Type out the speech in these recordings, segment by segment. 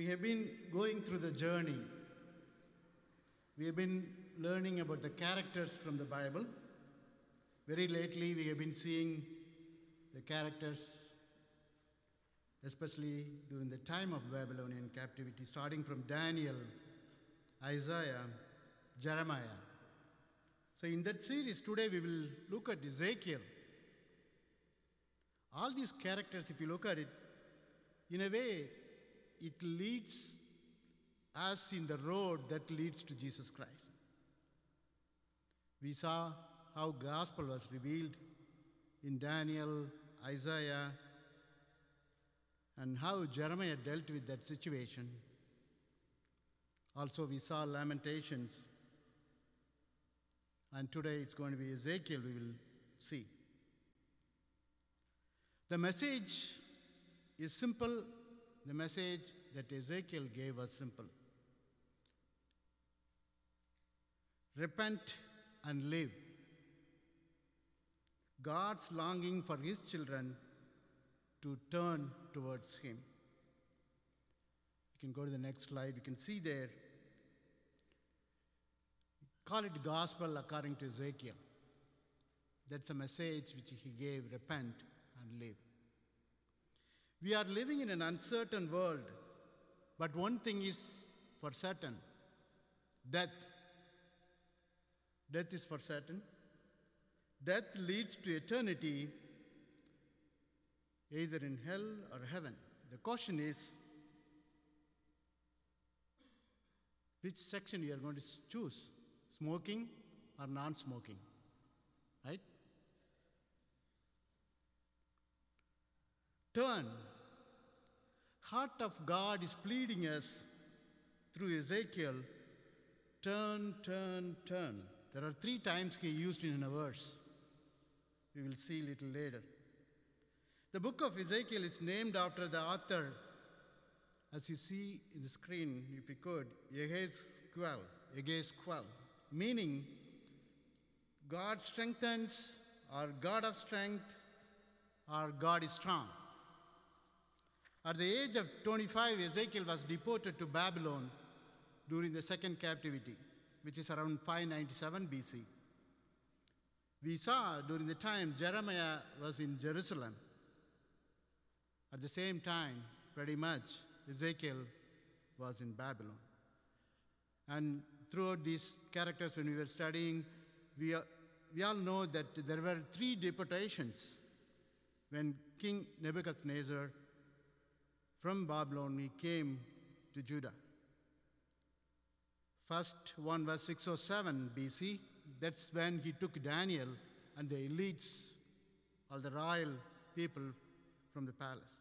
We have been going through the journey. We have been learning about the characters from the Bible. Very lately, we have been seeing the characters, especially during the time of Babylonian captivity, starting from Daniel, Isaiah, Jeremiah. So, in that series, today we will look at Ezekiel. All these characters, if you look at it, in a way, it leads us in the road that leads to Jesus Christ. We saw how gospel was revealed in Daniel, Isaiah, and how Jeremiah dealt with that situation. Also, we saw Lamentations, and today it's going to be Ezekiel we will see. The message is simple. The message that Ezekiel gave was simple Repent and live. God's longing for his children to turn towards him. You can go to the next slide. You can see there. Call it gospel according to Ezekiel. That's a message which he gave repent and live. We are living in an uncertain world, but one thing is for certain death. Death is for certain. Death leads to eternity, either in hell or heaven. The question is which section you are going to choose smoking or non smoking? Right? Turn. Heart of God is pleading us through Ezekiel turn, turn, turn. There are three times he used it in a verse. We will see a little later. The book of Ezekiel is named after the author, as you see in the screen, if you could, Yehezkel, Yehezkel, meaning God strengthens, or God of strength, or God is strong. At the age of 25, Ezekiel was deported to Babylon during the second captivity, which is around 597 BC. We saw during the time Jeremiah was in Jerusalem. At the same time, pretty much, Ezekiel was in Babylon. And throughout these characters, when we were studying, we, we all know that there were three deportations when King Nebuchadnezzar from Babylon he came to Judah. First one was 607 BC. That's when he took Daniel and the elites, all the royal people from the palace.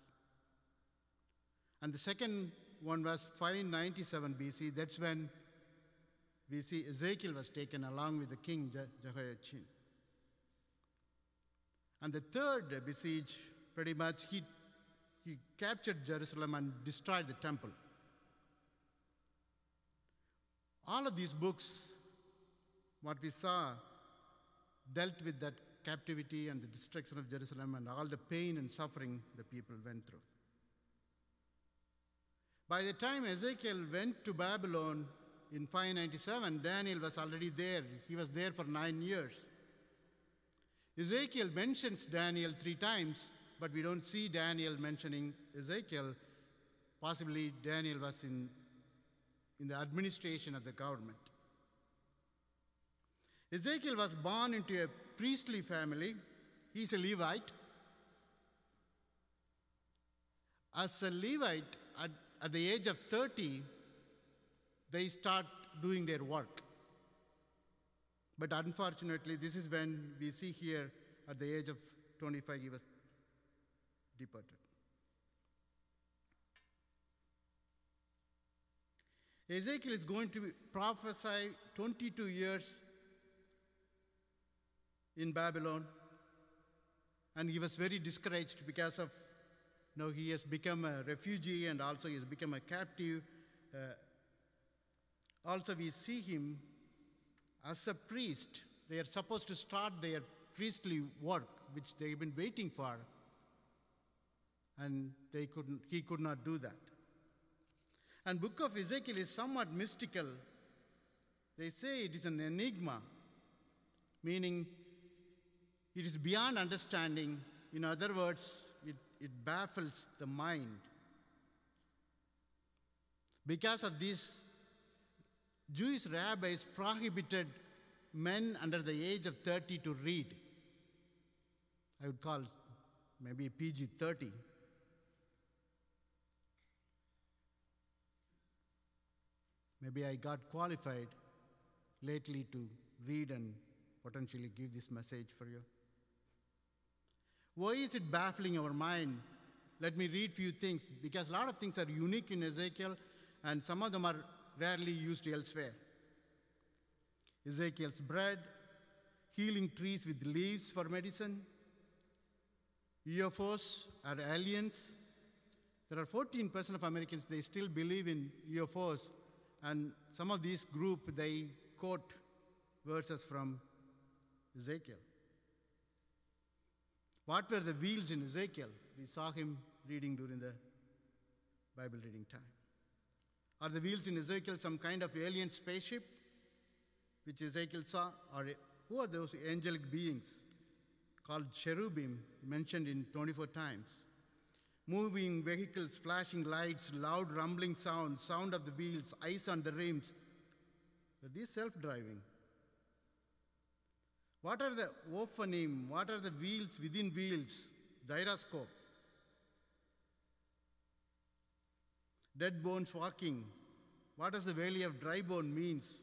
And the second one was 597 BC. That's when we see Ezekiel was taken along with the king Jehoiachin. And the third besiege, pretty much, he, he captured Jerusalem and destroyed the temple. All of these books, what we saw, dealt with that captivity and the destruction of Jerusalem and all the pain and suffering the people went through. By the time Ezekiel went to Babylon in 597, Daniel was already there. He was there for nine years. Ezekiel mentions Daniel three times, but we don't see Daniel mentioning Ezekiel. Possibly Daniel was in, in the administration of the government. Ezekiel was born into a priestly family. He's a Levite. As a Levite, at, at the age of 30, they start doing their work. But unfortunately, this is when we see here at the age of 25, he was deported. Ezekiel is going to prophesy 22 years in Babylon, and he was very discouraged because of you know, he has become a refugee and also he has become a captive. Uh, also, we see him as a priest. They are supposed to start their priestly work, which they've been waiting for, and they couldn't, he could not do that. And book of Ezekiel is somewhat mystical. They say it is an enigma, meaning it is beyond understanding. In other words, it, it baffles the mind. Because of this, Jewish rabbis prohibited men under the age of 30 to read. I would call maybe PG 30. Maybe I got qualified lately to read and potentially give this message for you. Why is it baffling our mind? Let me read a few things because a lot of things are unique in Ezekiel and some of them are rarely used elsewhere. Ezekiel's bread, healing trees with leaves for medicine, UFOs are aliens. There are 14% of Americans, they still believe in UFOs, and some of these group, they quote verses from Ezekiel. What were the wheels in Ezekiel? We saw him reading during the Bible reading time. Are the wheels in Ezekiel some kind of alien spaceship, which Ezekiel saw? Or who are those angelic beings called cherubim, mentioned in 24 times? Moving vehicles, flashing lights, loud rumbling sounds, sound of the wheels, ice on the rims. Are these self driving? What are the ophanim? What are the wheels within wheels? Gyroscope. Dead bones walking. What does the valley of dry bone means?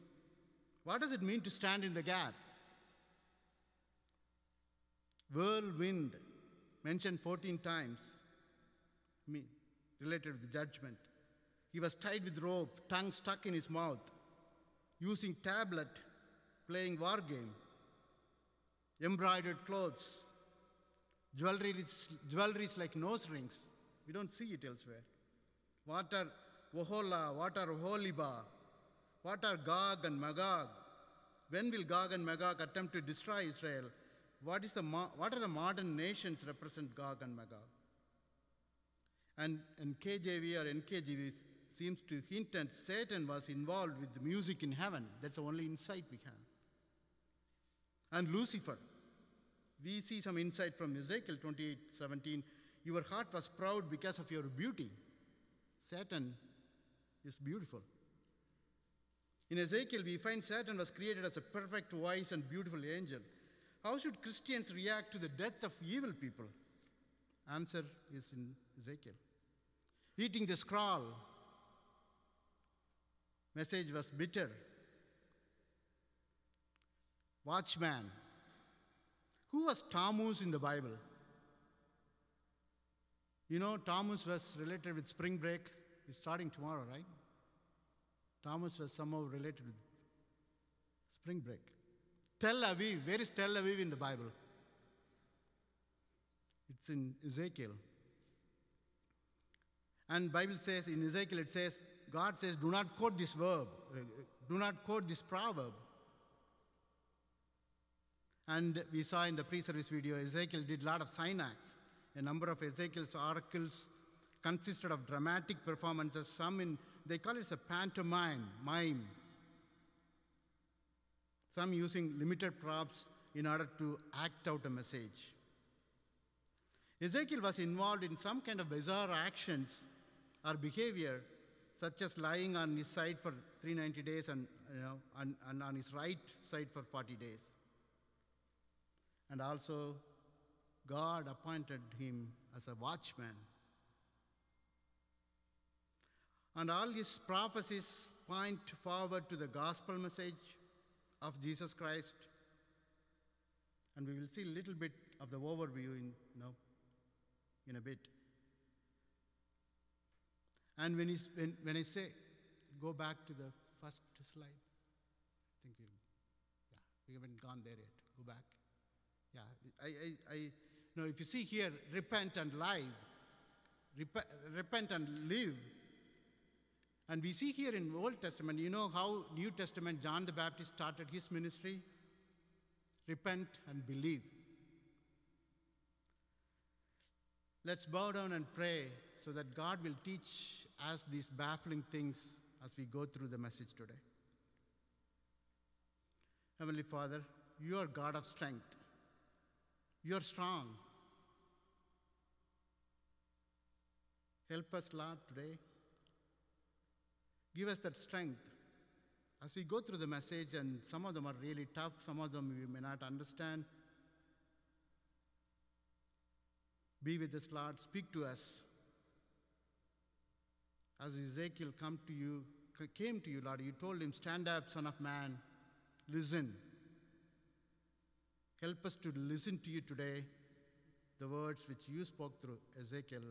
What does it mean to stand in the gap? Whirlwind, mentioned 14 times, me, related the judgment. He was tied with rope, tongue stuck in his mouth, using tablet, playing war game, embroidered clothes, jewelry, jewelries like nose rings. We don't see it elsewhere. What are Oholah? What are Oholibah? What are Gog and Magog? When will Gog and Magog attempt to destroy Israel? What, is the what are the modern nations represent Gog and Magog? And, KJV or NKJV seems to hint that Satan was involved with the music in heaven. That's the only insight we have. And Lucifer. We see some insight from Ezekiel 28 17. Your heart was proud because of your beauty. Satan is beautiful. In Ezekiel, we find Satan was created as a perfect, wise, and beautiful angel. How should Christians react to the death of evil people? Answer is in Ezekiel. Eating the scroll, message was bitter. Watchman. Who was Tammuz in the Bible? You know, Tammuz was related with spring break. It's starting tomorrow, right? Tammuz was somehow related with spring break. Tel Aviv, where is Tel Aviv in the Bible? It's in Ezekiel. And Bible says, in Ezekiel it says, God says, do not quote this verb, do not quote this proverb. And we saw in the pre-service video, Ezekiel did a lot of sign acts. A number of Ezekiel's oracles consisted of dramatic performances, some in, they call it a pantomime, mime. Some using limited props in order to act out a message. Ezekiel was involved in some kind of bizarre actions or behavior, such as lying on his side for 390 days and, you know, and, and on his right side for 40 days. And also, God appointed him as a watchman. And all his prophecies point forward to the gospel message of Jesus Christ. And we will see a little bit of the overview in, you know, in a bit. And when, when, when I say, go back to the first slide, I think we'll, yeah, we haven't gone there yet. Go back. Yeah, I, I, I, if you see here, repent and live, Rep- repent and live. And we see here in Old Testament, you know how New Testament John the Baptist started his ministry? Repent and believe. Let's bow down and pray so that God will teach us these baffling things as we go through the message today. Heavenly Father, you are God of strength. You are strong. Help us, Lord, today. Give us that strength. As we go through the message, and some of them are really tough, some of them we may not understand. Be with us, Lord. Speak to us. As Ezekiel come to you, came to you, Lord, you told him, Stand up, Son of Man, listen. Help us to listen to you today, the words which you spoke through Ezekiel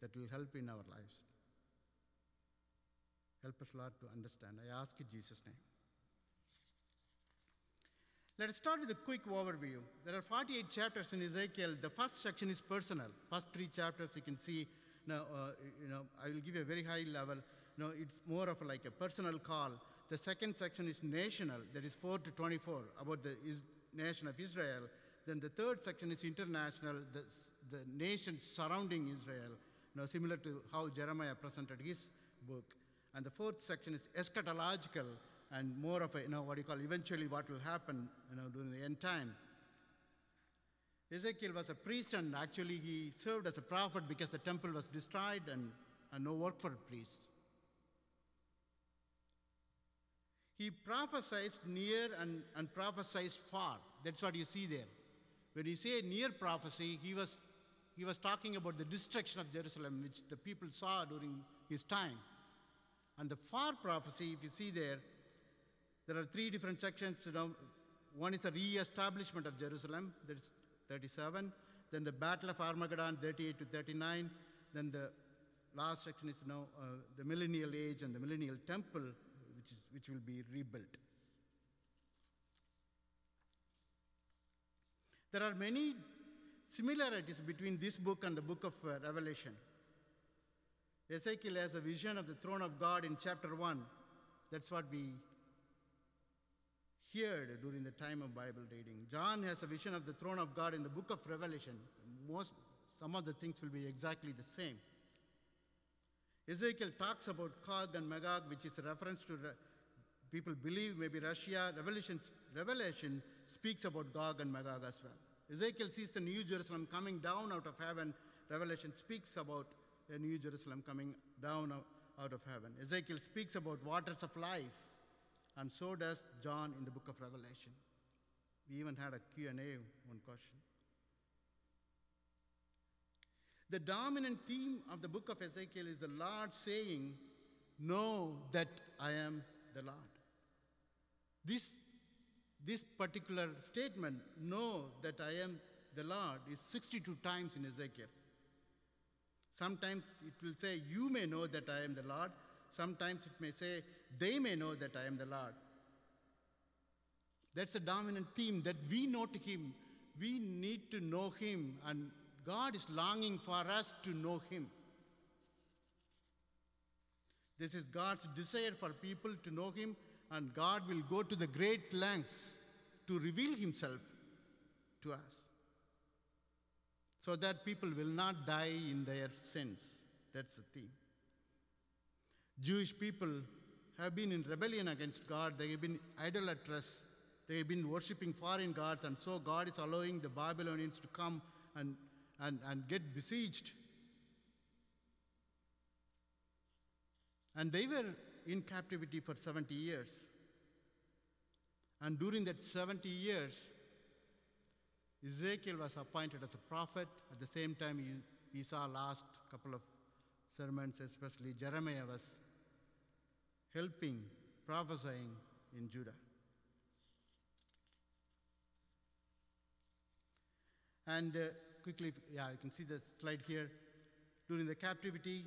that will help in our lives. Help us, Lord, to understand. I ask in Jesus' name. Let us start with a quick overview. There are 48 chapters in Ezekiel. The first section is personal. First three chapters you can see. Now, uh, you know, I will give you a very high level. You know, it's more of like a personal call. The second section is national. That is 4 to 24 about the is- nation of Israel. Then the third section is international. The, the nations surrounding Israel. You know, similar to how Jeremiah presented his book. And the fourth section is eschatological and more of a, you know, what you call eventually what will happen, you know, during the end time. Ezekiel was a priest and actually he served as a prophet because the temple was destroyed and, and no work for priests. He prophesied near and, and prophesied far. That's what you see there. When you say near prophecy, he was, he was talking about the destruction of Jerusalem, which the people saw during his time. And the far prophecy, if you see there, there are three different sections. You know, one is a re-establishment of Jerusalem, that is 37. Then the Battle of Armageddon, 38 to 39. Then the last section is know, uh, the millennial age and the millennial temple, which, is, which will be rebuilt. There are many similarities between this book and the book of uh, Revelation. Ezekiel has a vision of the throne of God in chapter 1. That's what we during the time of Bible reading. John has a vision of the throne of God in the book of Revelation. Most, some of the things will be exactly the same. Ezekiel talks about Gog and Magog, which is a reference to re- people believe maybe Russia. Revelation, Revelation speaks about Gog and Magog as well. Ezekiel sees the New Jerusalem coming down out of heaven. Revelation speaks about a New Jerusalem coming down out of heaven. Ezekiel speaks about waters of life, and so does John in the book of Revelation. We even had a Q&A, one question. The dominant theme of the book of Ezekiel is the Lord saying, Know that I am the Lord. This, this particular statement, Know that I am the Lord, is 62 times in Ezekiel. Sometimes it will say, You may know that I am the Lord. Sometimes it may say, They may know that I am the Lord. That's a dominant theme that we know to Him. We need to know Him, and God is longing for us to know Him. This is God's desire for people to know Him, and God will go to the great lengths to reveal Himself to us so that people will not die in their sins. That's the theme. Jewish people have been in rebellion against God, they have been idolatrous, they have been worshipping foreign gods, and so God is allowing the Babylonians to come and, and, and get besieged. And they were in captivity for 70 years. And during that 70 years, Ezekiel was appointed as a prophet. At the same time, we saw last couple of sermons, especially Jeremiah was helping, prophesying in Judah. And uh, quickly, yeah, you can see the slide here. During the captivity,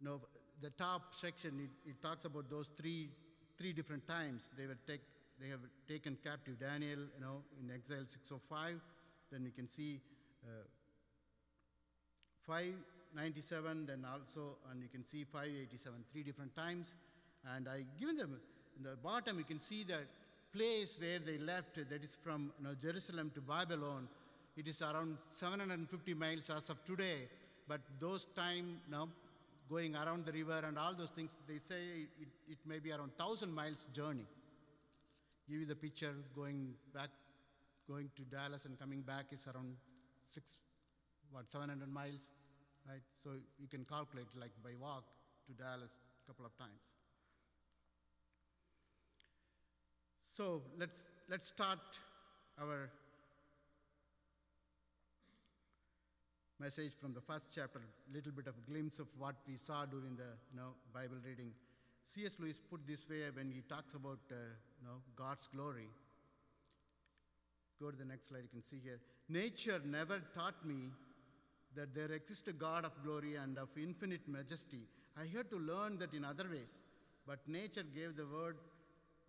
you know, the top section, it, it talks about those three, three different times they were take, they have taken captive Daniel, you know, in exile 605. Then you can see uh, 597, then also, and you can see 587, three different times. And I given them in the bottom, you can see that place where they left, that is from you know, Jerusalem to Babylon. It is around 750 miles as of today, but those time now going around the river and all those things, they say it, it may be around 1,000 miles journey. Give you the picture going back, going to Dallas and coming back is around six, what, 700 miles, right? So you can calculate like by walk to Dallas a couple of times. So let's, let's start our message from the first chapter, little bit of glimpse of what we saw during the you know, Bible reading. C.S. Lewis put this way when he talks about uh, you know, God's glory. Go to the next slide, you can see here. Nature never taught me that there exists a God of glory and of infinite majesty. I had to learn that in other ways, but nature gave the word,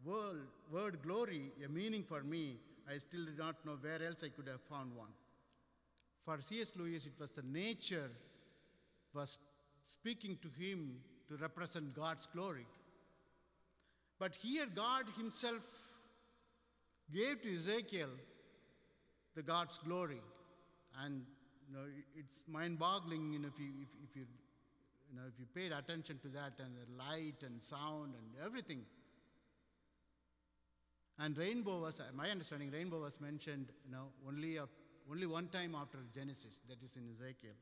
word, word glory a meaning for me. I still did not know where else I could have found one. For C.S. Lewis, it was the nature was speaking to him to represent God's glory. But here, God Himself gave to Ezekiel the God's glory, and you know, it's mind-boggling. You know, if you if, if you you know if you paid attention to that and the light and sound and everything. And rainbow was, my understanding, rainbow was mentioned, you know, only of only one time after Genesis, that is in Ezekiel,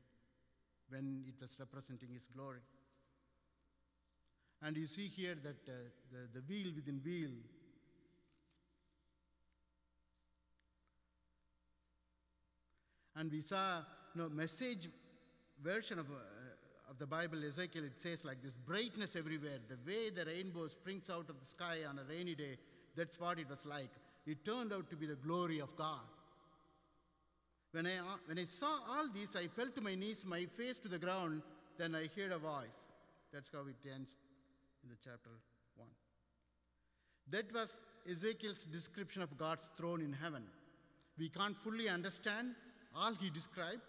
when it was representing his glory. And you see here that uh, the, the wheel within wheel. And we saw know, message version of, uh, of the Bible, Ezekiel, it says like this brightness everywhere. The way the rainbow springs out of the sky on a rainy day, that's what it was like. It turned out to be the glory of God. When I, when I saw all this, I fell to my knees, my face to the ground. Then I heard a voice. That's how it ends in the chapter 1. That was Ezekiel's description of God's throne in heaven. We can't fully understand all he described,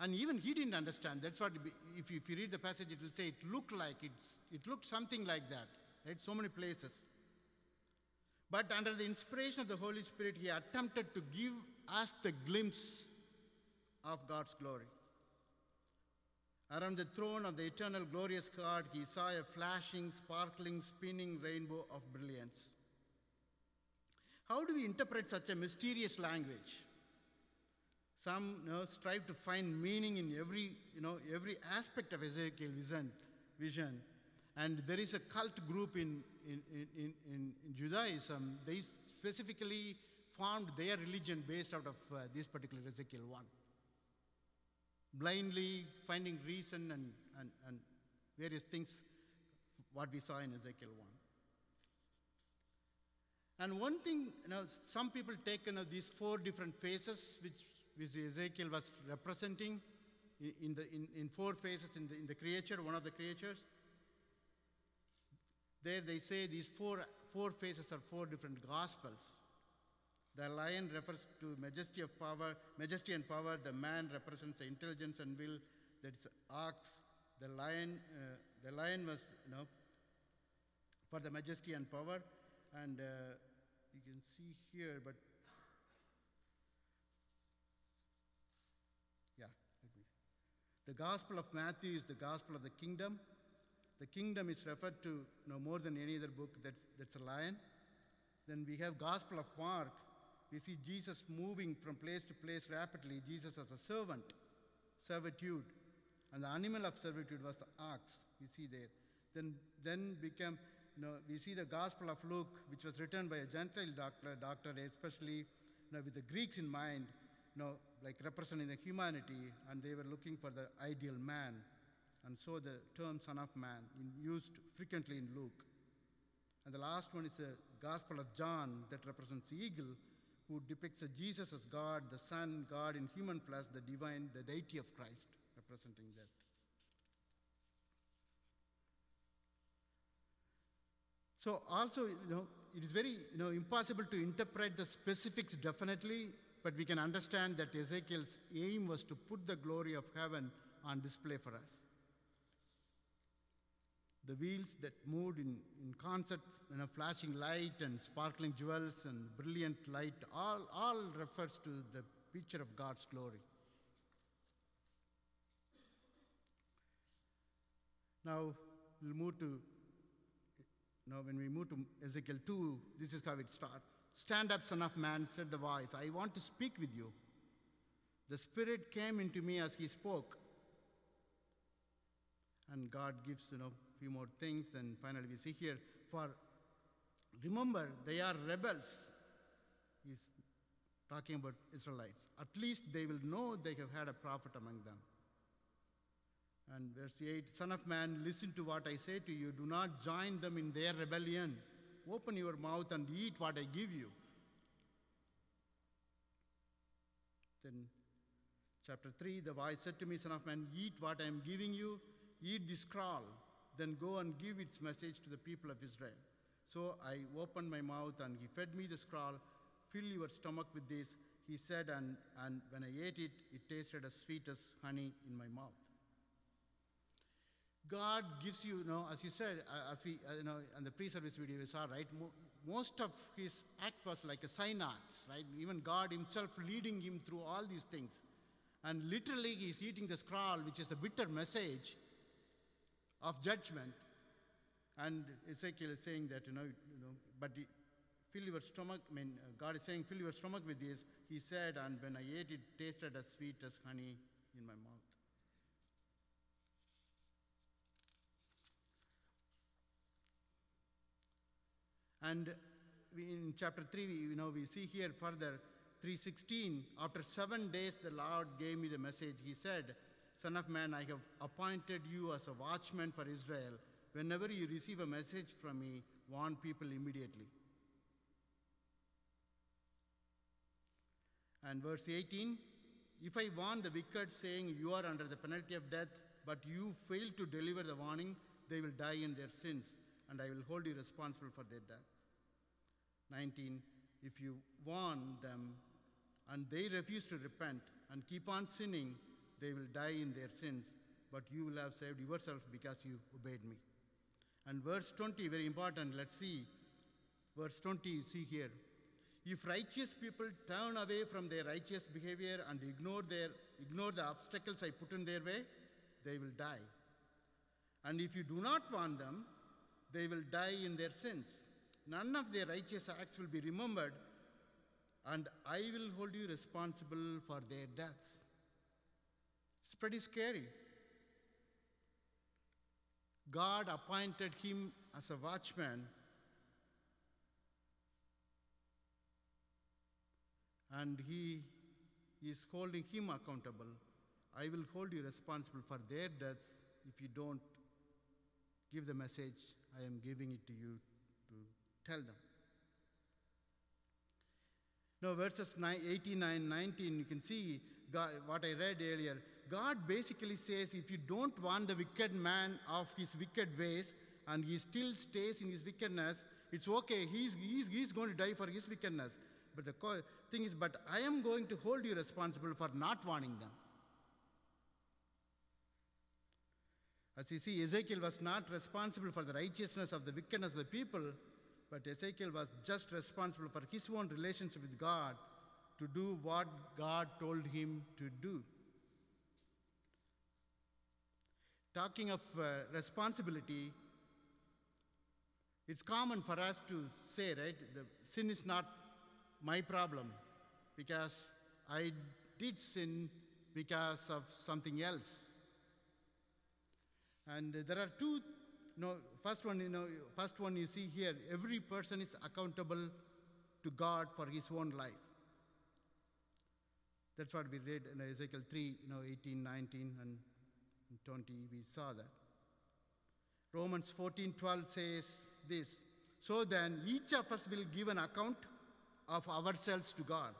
and even he didn't understand. That's what, if you, if you read the passage, it will say it looked like, it's, it looked something like that, right? So many places. But under the inspiration of the Holy Spirit, he attempted to give us the glimpse of God's glory. Around the throne of the eternal glorious God, he saw a flashing, sparkling, spinning rainbow of brilliance. How do we interpret such a mysterious language? Some you know, strive to find meaning in every, you know, every aspect of Ezekiel vision, vision. And there is a cult group in, in, in, in, in Judaism. They specifically formed their religion based out of uh, this particular Ezekiel 1. Blindly finding reason and, and, and various things, what we saw in Ezekiel 1. And one thing, you know, some people take you know, these four different phases which, which Ezekiel was representing in, the, in, in four phases in the, in the creature, one of the creatures. There they say these four, four phases are four different gospels. The lion refers to majesty of power, majesty and power. The man represents the intelligence and will. That is ox. The lion, uh, the lion was, you know, for the majesty and power. And uh, you can see here, but yeah, the Gospel of Matthew is the Gospel of the kingdom. The kingdom is referred to know, more than any other book that's, that's a lion. Then we have Gospel of Mark. We see Jesus moving from place to place rapidly, Jesus as a servant, servitude. And the animal of servitude was the ox, we see there. Then, then became, you know, we see the Gospel of Luke, which was written by a Gentile doctor, doctor especially you know, with the Greeks in mind, you know, like representing the humanity, and they were looking for the ideal man. And so the term Son of Man used frequently in Luke. And the last one is the Gospel of John that represents the eagle, who depicts Jesus as God, the Son, God in human flesh, the divine, the deity of Christ, representing that. So also, you know, it is very you know, impossible to interpret the specifics definitely, but we can understand that Ezekiel's aim was to put the glory of heaven on display for us the wheels that moved in, in concert, you know, flashing light and sparkling jewels and brilliant light, all, all refers to the picture of God's glory. Now we'll move to now when we move to Ezekiel 2, this is how it starts. Stand up, son of man, said the voice. I want to speak with you. The Spirit came into me as he spoke. And God gives, you know, a few more things. Then finally we see here, for remember, they are rebels. He's talking about Israelites. At least they will know they have had a prophet among them. And verse 8 Son of man, listen to what I say to you. Do not join them in their rebellion. Open your mouth and eat what I give you. Then, chapter 3 The voice said to me, Son of man, eat what I am giving you, eat the scroll, then go and give its message to the people of Israel. So I opened my mouth and he fed me the scroll. Fill your stomach with this, he said, and, and when I ate it, it tasted as sweet as honey in my mouth. God gives you, you know, as you said, uh, as we, uh, you know, in the pre-service video we saw, right? Mo- most of his act was like a sign synapse, right? Even God himself leading him through all these things. And literally he's eating the scroll, which is a bitter message of judgment. And Ezekiel is saying that, you know, you know but fill your stomach, I mean, uh, God is saying, fill your stomach with this. He said, and when I ate it, tasted as sweet as honey in my mouth. And in chapter 3, we, you know, we see here further, 316, after seven days the Lord gave me the message. He said, Son of man, I have appointed you as a watchman for Israel. Whenever you receive a message from me, warn people immediately. And verse 18 If I warn the wicked, saying, You are under the penalty of death, but you fail to deliver the warning, they will die in their sins, and I will hold you responsible for their death. 19 If you warn them and they refuse to repent and keep on sinning, they will die in their sins, but you will have saved yourself because you obeyed me. And verse 20, very important, let's see. Verse 20, you see here. If righteous people turn away from their righteous behavior and ignore, their, ignore the obstacles I put in their way, they will die. And if you do not warn them, they will die in their sins. None of their righteous acts will be remembered, and I will hold you responsible for their deaths. It's pretty scary. God appointed him as a watchman, and he is holding him accountable. I will hold you responsible for their deaths if you don't give the message I am giving it to you to tell them. Now, verses 89 19, you can see God, what I read earlier. God basically says if you don't warn the wicked man of his wicked ways and he still stays in his wickedness, it's okay. He's, he's, he's going to die for his wickedness. But the thing is, but I am going to hold you responsible for not warning them. As you see, Ezekiel was not responsible for the righteousness of the wickedness of the people, but Ezekiel was just responsible for his own relationship with God to do what God told him to do. Talking of uh, responsibility, it's common for us to say, right, the sin is not my problem because I did sin because of something else. And there are two, you know, first one, you know, first one you see here, every person is accountable to God for his own life. That's what we read in Ezekiel 3, you know, 18, 19, and 20, we saw that. Romans 14, 12 says this, so then each of us will give an account of ourselves to God.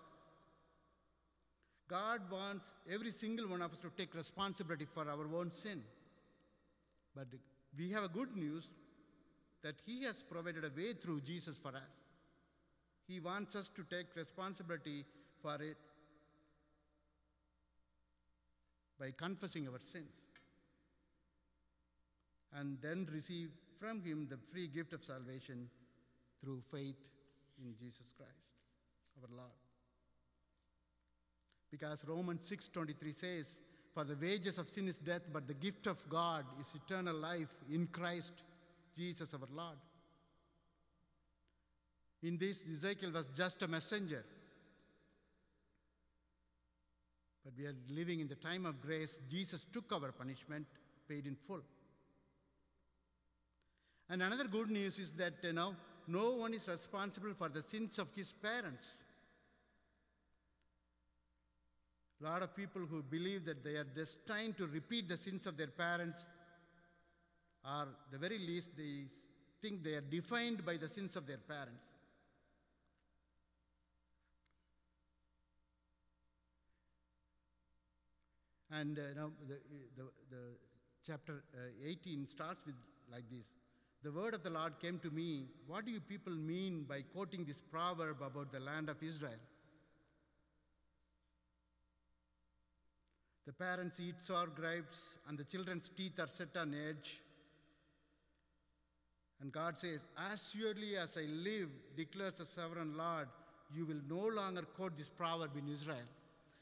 God wants every single one of us to take responsibility for our own sin. But we have a good news that He has provided a way through Jesus for us. He wants us to take responsibility for it by confessing our sins and then receive from Him the free gift of salvation through faith in Jesus Christ, our Lord. Because Romans 6:23 says, For the wages of sin is death, but the gift of God is eternal life in Christ Jesus our Lord. In this, Ezekiel was just a messenger. But we are living in the time of grace. Jesus took our punishment, paid in full. And another good news is that you know, no one is responsible for the sins of his parents. A lot of people who believe that they are destined to repeat the sins of their parents are, the very least, they think they are defined by the sins of their parents. And uh, now the, the, the chapter uh, 18 starts with like this. The word of the Lord came to me. What do you people mean by quoting this proverb about the land of Israel? The parents eat sour grapes, and the children's teeth are set on edge. And God says, As surely as I live, declares the sovereign Lord, you will no longer quote this proverb in Israel.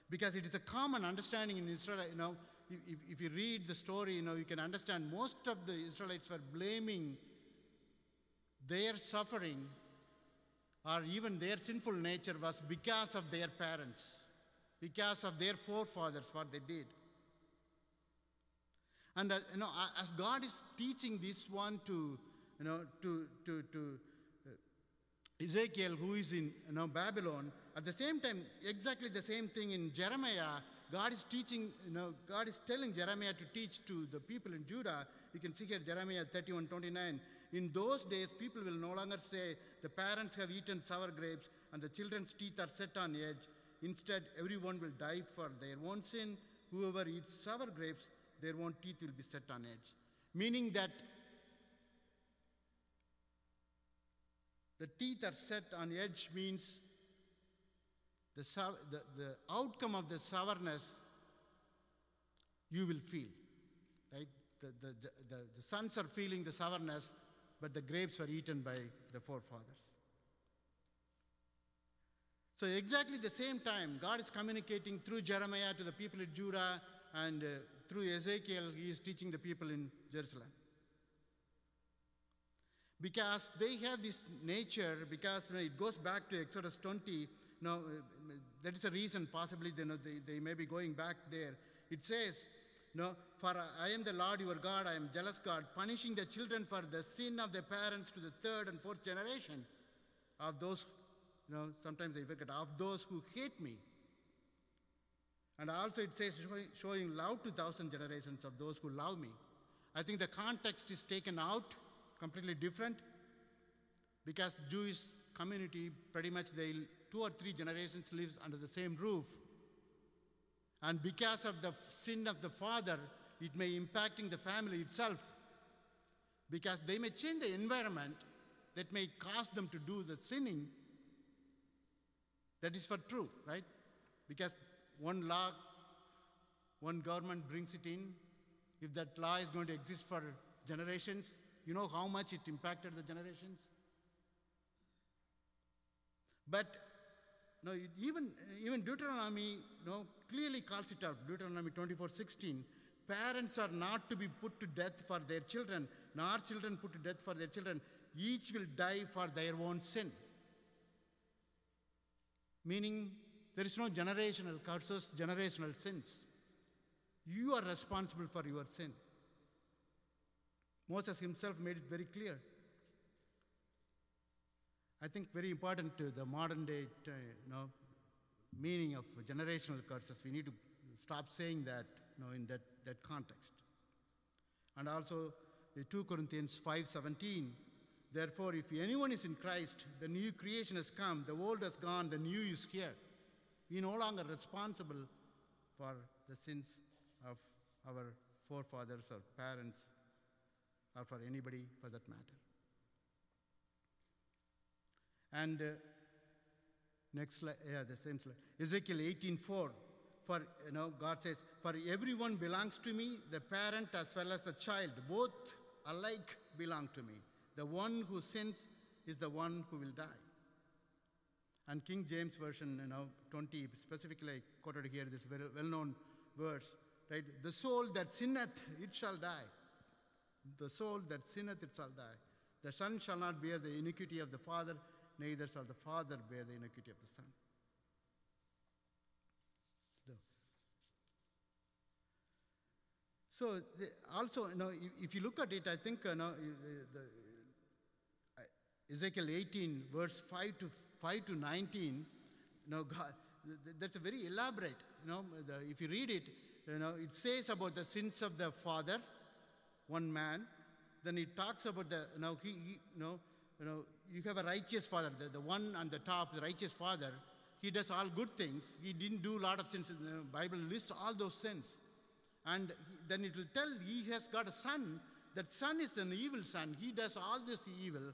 Because it is a common understanding in Israel, you know, if, if you read the story, you know, you can understand most of the Israelites were blaming their suffering or even their sinful nature was because of their parents, because of their forefathers, what they did. And uh, you know, as God is teaching this one to, you know, to, to, to uh, Ezekiel, who is in you know, Babylon, at the same time, exactly the same thing in Jeremiah, God is teaching, you know, God is telling Jeremiah to teach to the people in Judah. You can see here Jeremiah 31 29. In those days, people will no longer say, The parents have eaten sour grapes and the children's teeth are set on edge. Instead, everyone will die for their own sin. Whoever eats sour grapes, their own teeth will be set on edge. Meaning that the teeth are set on edge means the, the, the outcome of the sourness you will feel. Right? The, the, the, the sons are feeling the sourness, but the grapes were eaten by the forefathers. So, exactly the same time, God is communicating through Jeremiah to the people in Judah, and uh, through Ezekiel, He is teaching the people in Jerusalem. Because they have this nature, because you know, it goes back to Exodus 20, no, that is a reason possibly they, know, they, they may be going back there. It says, no, for I am the Lord your God, I am jealous God, punishing the children for the sin of their parents to the third and fourth generation of those, you know, sometimes they forget, of those who hate me. And also it says, showing, showing love to thousand generations of those who love me. I think the context is taken out, completely different, because Jewish community pretty much they two or three generations lives under the same roof. And because of the sin of the father, it may impacting the family itself. Because they may change the environment that may cause them to do the sinning. That is for true, right? Because one law, one government brings it in. If that law is going to exist for generations, you know how much it impacted the generations? But no, even, even Deuteronomy no, clearly calls it out. Deuteronomy 24 16. Parents are not to be put to death for their children, nor children put to death for their children. Each will die for their own sin. Meaning, there is no generational curses, generational sins. You are responsible for your sin. Moses himself made it very clear. I think very important to the modern day uh, you know, meaning of generational curses. We need to stop saying that you know, in that, that context. And also 2 Corinthians 5.17, therefore if anyone is in Christ, the new creation has come, the old has gone, the new is here. We are no longer responsible for the sins of our forefathers or parents or for anybody for that matter. And uh, next slide, yeah, the same slide. Ezekiel 18:4. For you know, God says, "For everyone belongs to me, the parent as well as the child, both alike belong to me. The one who sins is the one who will die." And King James version, you know, 20 specifically quoted here, this very well-known verse. right? The soul that sinneth, it shall die. The soul that sinneth, it shall die. The Son shall not bear the iniquity of the Father, neither shall the Father bear the iniquity of the Son. So also, you know, if, you look at it, I think you know, the, Ezekiel 18, verse 5 to 5 to 19, you know, God, that's a very elaborate. You know, the, if you read it, you know, it says about the sins of the father, one man. Then it talks about the, you know, he, he you know, you know, you have a righteous father, the, the one on the top, the righteous father. He does all good things. He didn't do a lot of sins. The Bible lists all those sins. And then it will tell he has got a son. That son is an evil son. He does all this evil.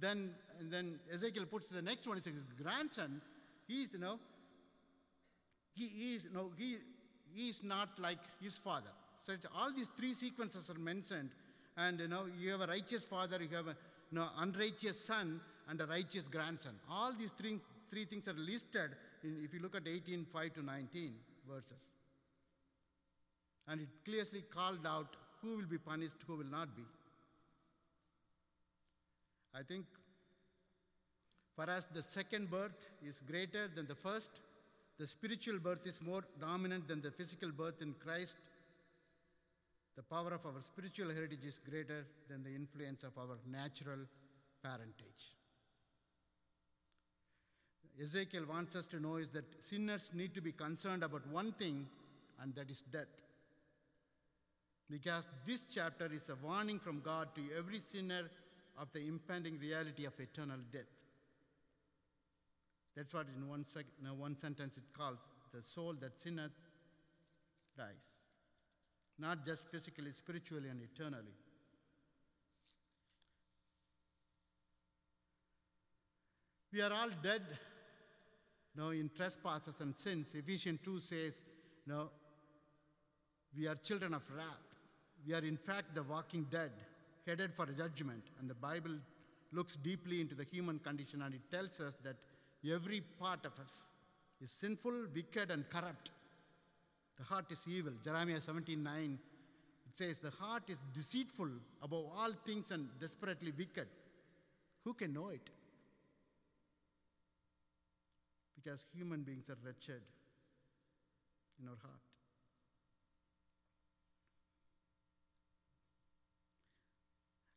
Then, and then Ezekiel puts the next one, is his grandson. He's, you know, he is, you know, he, he is not like his father. So all these three sequences are mentioned. And, you know, you have a righteous father, you have a you know, unrighteous son, and a righteous grandson. All these three, three things are listed in, if you look at 18, 5 to 19 verses. And it clearly called out who will be punished, who will not be. I think for us, the second birth is greater than the first. The spiritual birth is more dominant than the physical birth in Christ. The power of our spiritual heritage is greater than the influence of our natural parentage. Ezekiel wants us to know is that sinners need to be concerned about one thing, and that is death. Because this chapter is a warning from God to every sinner of the impending reality of eternal death. That's what in one, sec- in one sentence it calls the soul that sinneth dies. Not just physically, spiritually, and eternally. We are all dead know, in trespasses and sins. Ephesians 2 says, know, we are children of wrath. We are, in fact, the walking dead, headed for judgment. And the Bible looks deeply into the human condition and it tells us that every part of us is sinful, wicked, and corrupt. The heart is evil. Jeremiah 17 9, it says, The heart is deceitful above all things and desperately wicked. Who can know it? Because human beings are wretched in our heart.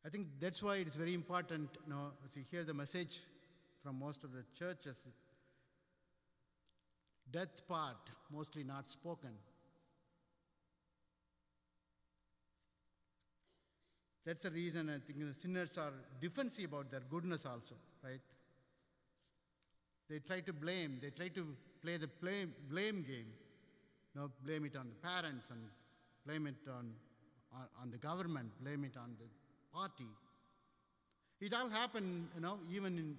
I think that's why it's very important, you know, as you hear the message from most of the churches, death part mostly not spoken. That's the reason I think the sinners are defensive about their goodness also, right? They try to blame, they try to play the blame, blame game. You know, blame it on the parents and blame it on, on, on the government, blame it on the party. It all happened, you know, even in,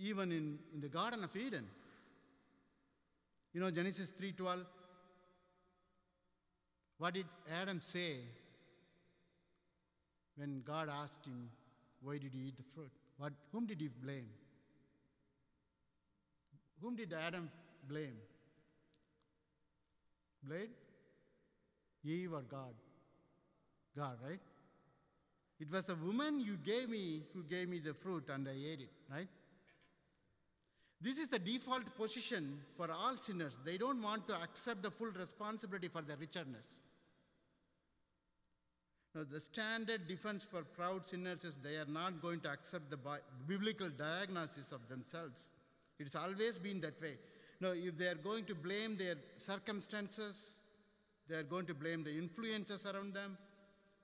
even in, in the Garden of Eden. You know, Genesis 3.12, what did Adam say when God asked him, why did he eat the fruit? What, whom did he blame? Whom did Adam blame? Blame? Eve or God? God, right? It was a woman you gave me who gave me the fruit and I ate it, right? This is the default position for all sinners. They don't want to accept the full responsibility for their richness. Now, the standard defense for proud sinners is they are not going to accept the biblical diagnosis of themselves. It's always been that way. Now, if they are going to blame their circumstances, they are going to blame the influences around them,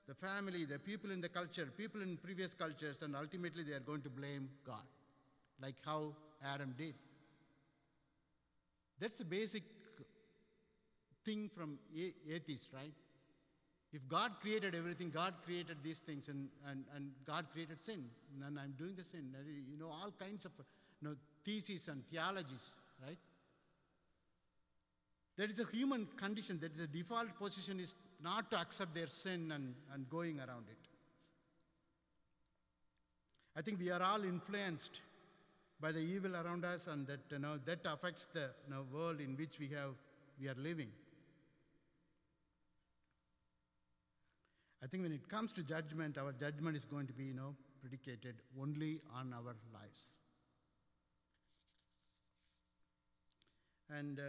the family, the people in the culture, people in previous cultures, and ultimately they are going to blame God, like how Adam did. That's a basic thing from atheists, right? If God created everything, God created these things, and, and, and God created sin, and I'm doing the sin, you know, all kinds of you know, theses and theologies, right? There is a human condition, that is a default position is not to accept their sin and, and going around it. I think we are all influenced by the evil around us, and that, you know, that affects the you know, world in which we, have, we are living. I think when it comes to judgment, our judgment is going to be, you know, predicated only on our lives. And uh,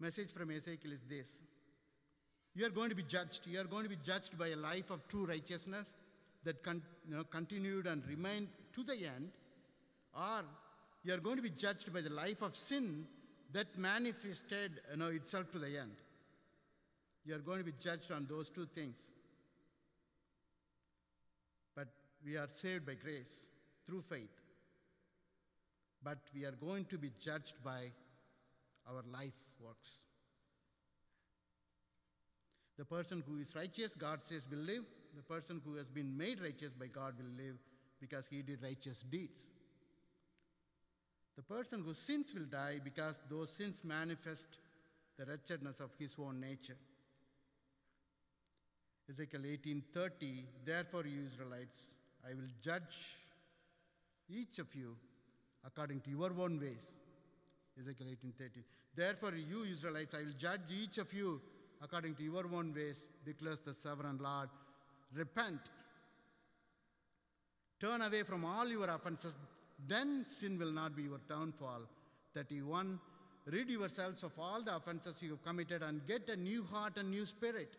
message from Ezekiel is this. You are going to be judged. You are going to be judged by a life of true righteousness that con- you know, continued and remained to the end, or you are going to be judged by the life of sin that manifested you know, itself to the end. You are going to be judged on those two things. But we are saved by grace through faith. But we are going to be judged by our life works. The person who is righteous, God says, will live. The person who has been made righteous by God will live because he did righteous deeds. The person who sins will die because those sins manifest the wretchedness of his own nature. Ezekiel 18:30 Therefore you Israelites I will judge each of you according to your own ways. Ezekiel 18:30 Therefore you Israelites I will judge each of you according to your own ways declares the sovereign Lord. Repent. Turn away from all your offenses then sin will not be your downfall. 31 Rid yourselves of all the offenses you have committed and get a new heart and new spirit.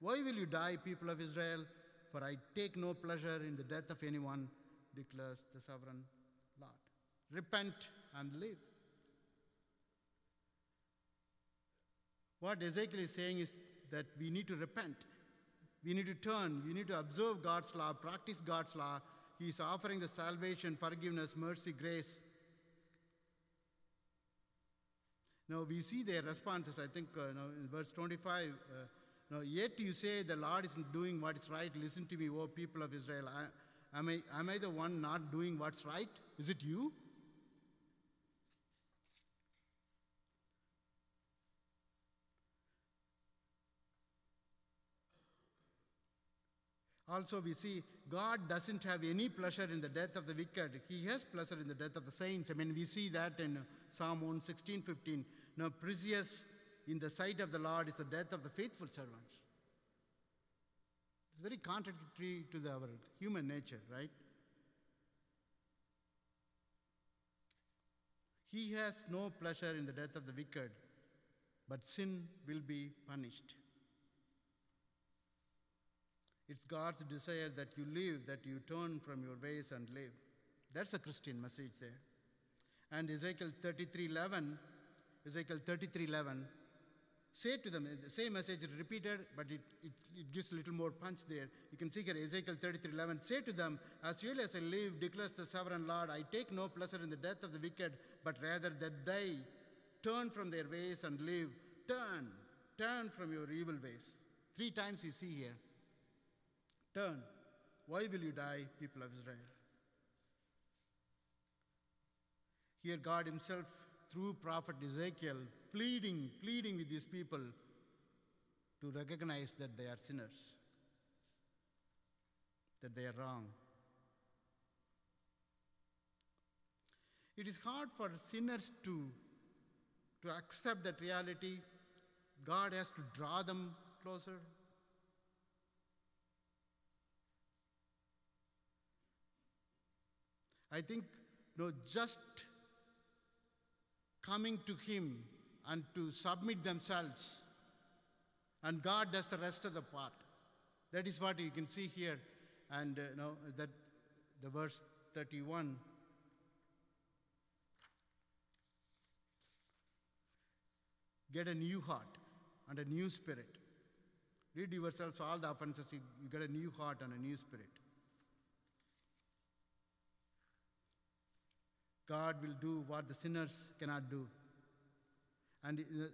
Why will you die, people of Israel? For I take no pleasure in the death of anyone, declares the sovereign Lord. Repent and live. What Ezekiel is saying is that we need to repent. We need to turn. We need to observe God's law, practice God's law. He is offering the salvation, forgiveness, mercy, grace. Now we see their responses. I think uh, in verse 25, uh, now, yet you say the Lord isn't doing what is right. Listen to me, O people of Israel. I, am, I, am I the one not doing what's right? Is it you? Also, we see God doesn't have any pleasure in the death of the wicked. He has pleasure in the death of the saints. I mean, we see that in Psalm 116, 15. Now, precious in the sight of the Lord is the death of the faithful servants. It's very contradictory to the, our human nature, right? He has no pleasure in the death of the wicked, but sin will be punished. It's God's desire that you live, that you turn from your ways and live. That's a Christian message there. And Ezekiel 33:11, Ezekiel 33:11, say to them, the same message repeated, but it, it, it gives a little more punch there. You can see here Ezekiel 33:11, say to them, As surely as I live, declares the sovereign Lord, I take no pleasure in the death of the wicked, but rather that they turn from their ways and live. Turn, turn from your evil ways. Three times you see here. Turn. Why will you die, people of Israel? Here, God Himself, through prophet Ezekiel, pleading, pleading with these people to recognize that they are sinners, that they are wrong. It is hard for sinners to, to accept that reality. God has to draw them closer. I think you know, just coming to Him and to submit themselves, and God does the rest of the part. That is what you can see here, and uh, you know, that the verse 31. Get a new heart and a new spirit. Read yourselves all the offenses, you get a new heart and a new spirit. God will do what the sinners cannot do. And uh,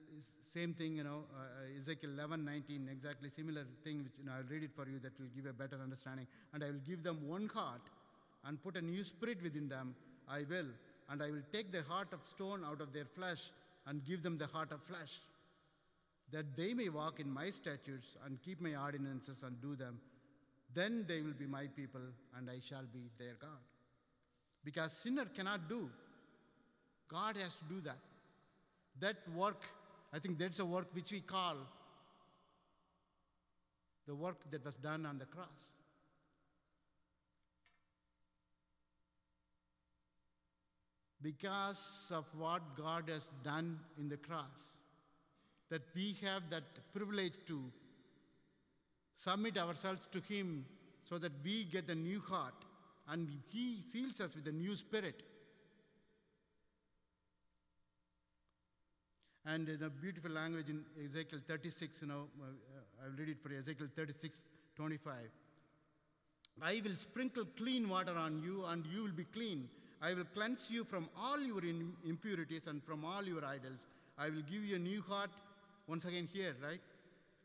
same thing, you know, uh, Ezekiel 11, 19, exactly similar thing, which, you know, I'll read it for you that will give a better understanding. And I will give them one heart and put a new spirit within them. I will. And I will take the heart of stone out of their flesh and give them the heart of flesh, that they may walk in my statutes and keep my ordinances and do them. Then they will be my people, and I shall be their God because sinner cannot do. God has to do that. That work, I think that's a work which we call the work that was done on the cross. Because of what God has done in the cross, that we have that privilege to submit ourselves to Him so that we get a new heart and He seals us with a new spirit. And in a beautiful language in Ezekiel 36, you know, uh, I'll read it for you, Ezekiel 36, 25. I will sprinkle clean water on you, and you will be clean. I will cleanse you from all your impurities and from all your idols. I will give you a new heart. Once again, here, right?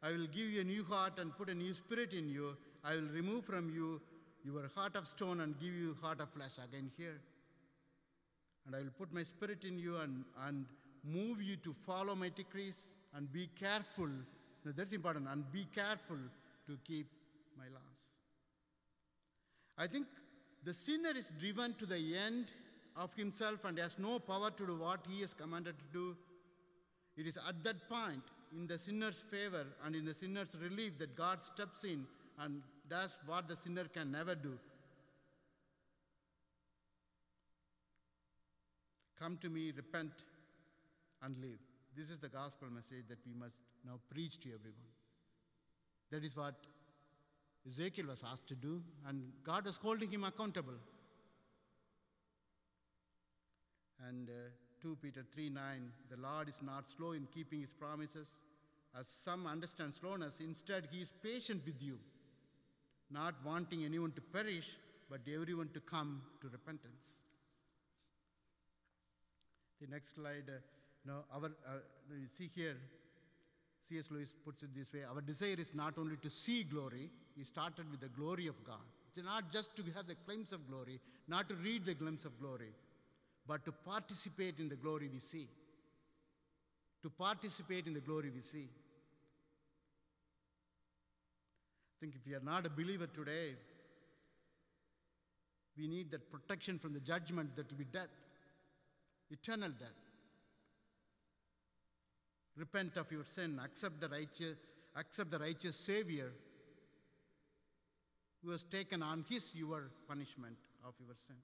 I will give you a new heart and put a new spirit in you. I will remove from you your heart of stone and give you heart of flesh. Again, here. And I will put my spirit in you and, and move you to follow my decrees and be careful. No, that's important. And be careful to keep my laws. I think the sinner is driven to the end of himself and has no power to do what he is commanded to do. It is at that point, in the sinner's favor and in the sinner's relief, that God steps in and does what the sinner can never do. Come to me, repent, and live. This is the gospel message that we must now preach to everyone. That is what Ezekiel was asked to do, and God was holding him accountable. And uh, 2 Peter 3 9, the Lord is not slow in keeping his promises, as some understand slowness. Instead, he is patient with you, not wanting anyone to perish, but everyone to come to repentance. The next slide, uh, know, our, uh, you see here, C.S. Lewis puts it this way Our desire is not only to see glory, we started with the glory of God. It's not just to have the glimpse of glory, not to read the glimpse of glory, but to participate in the glory we see. To participate in the glory we see. I think if you are not a believer today, we need that protection from the judgment that will be death, eternal death. Repent of your sin, accept the righteous, accept the righteous Savior who has taken on his your punishment of your sin.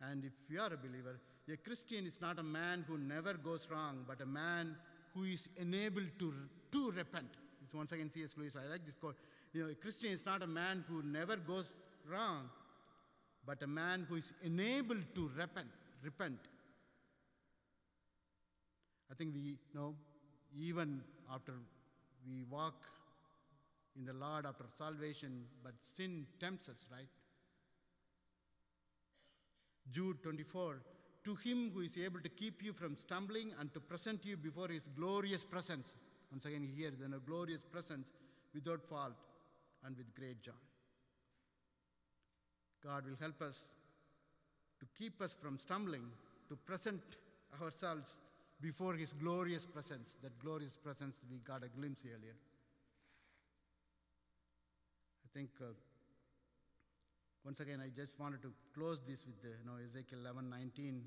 And if you are a believer, a Christian is not a man who never goes wrong, but a man who is enabled to, to repent. It's once again C.S. Lewis. I like this quote. You know, a Christian is not a man who never goes wrong, but a man who is enabled to repent. Repent. I think we know even after we walk in the Lord after salvation, but sin tempts us, right? Jude 24 To him who is able to keep you from stumbling and to present you before his glorious presence. Once again, here, then a glorious presence without fault and with great joy. God will help us to keep us from stumbling, to present ourselves before his glorious presence. That glorious presence we got a glimpse earlier. I think uh, once again, I just wanted to close this with the, you know, Ezekiel 11 19.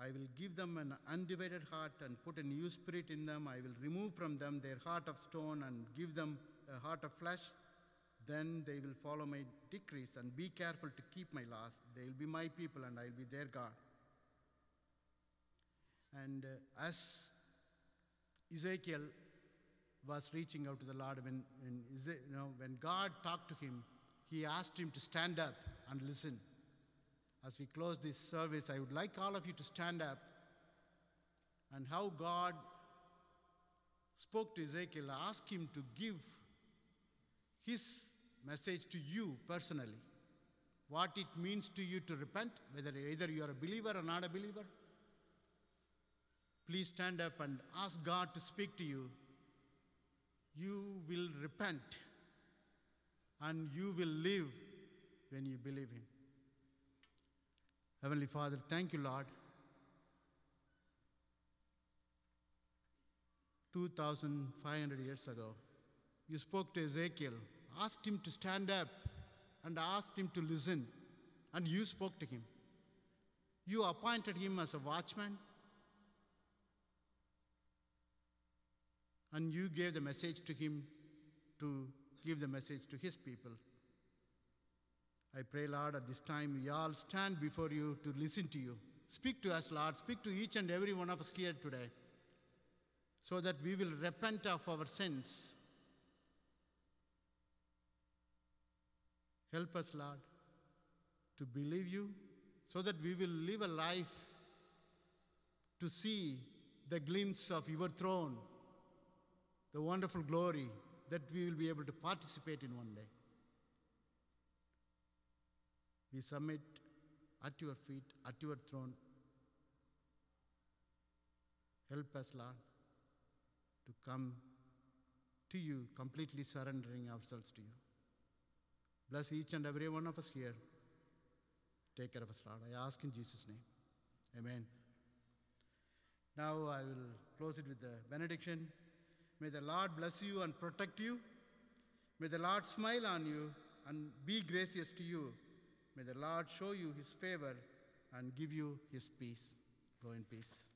I will give them an undivided heart and put a new spirit in them. I will remove from them their heart of stone and give them a heart of flesh. Then they will follow my decrees and be careful to keep my laws. They will be my people and I will be their God. And uh, as Ezekiel was reaching out to the Lord, when, when, you know, when God talked to him, he asked him to stand up and listen. As we close this service, I would like all of you to stand up and how God spoke to Ezekiel, ask him to give his message to you personally. What it means to you to repent, whether either you are a believer or not a believer. Please stand up and ask God to speak to you. You will repent and you will live when you believe Him. Heavenly Father, thank you, Lord. 2,500 years ago, you spoke to Ezekiel, asked him to stand up, and asked him to listen, and you spoke to him. You appointed him as a watchman. and you gave the message to him to give the message to his people. I pray, Lord, at this time we all stand before you to listen to you. Speak to us, Lord. Speak to each and every one of us here today so that we will repent of our sins. Help us, Lord, to believe you so that we will live a life to see the glimpse of your throne, the wonderful glory that we will be able to participate in one day. We submit at your feet, at your throne. Help us, Lord, to come to you, completely surrendering ourselves to you. Bless each and every one of us here. Take care of us, Lord. I ask in Jesus' name. Amen. Now I will close it with the benediction. May the Lord bless you and protect you. May the Lord smile on you and be gracious to you. May the Lord show you his favor and give you his peace. Go in peace.